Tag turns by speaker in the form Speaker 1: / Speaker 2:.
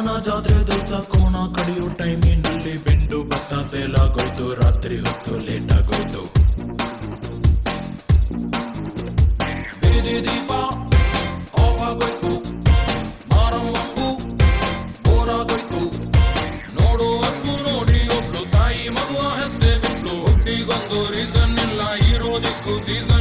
Speaker 1: ಜಾತ್ರೆ ದಿವಸ ಕೋಣ ಕಳೆಯೋ ಟೈಮಿನಲ್ಲಿ ಬೆಂಡು ಭತ್ತ ಸೇಲಾಗೋಯ್ತು ರಾತ್ರಿ ಹೊತ್ತು ಲೇಟ್ ಆಗೋಯ್ತು ಬೀದಿ ದೀಪ ಆಫ್ ಆಗೋಯ್ತು ಮಾರಮ್ಮಕ್ಕೂ ಬೋರಾಗೋಯ್ತು ನೋಡುವಕ್ಕೂ ನೋಡಿ ಒಬ್ಳು ತಾಯಿ ಮಗುವ ಹೆತ್ತೆ ಬಿಟ್ಲು ಹುಟ್ಟಿಗೊಂದು ರೀಸನ್ ಇಲ್ಲ ಇರೋದಿಕ್ಕೂ ಸೀಸನ್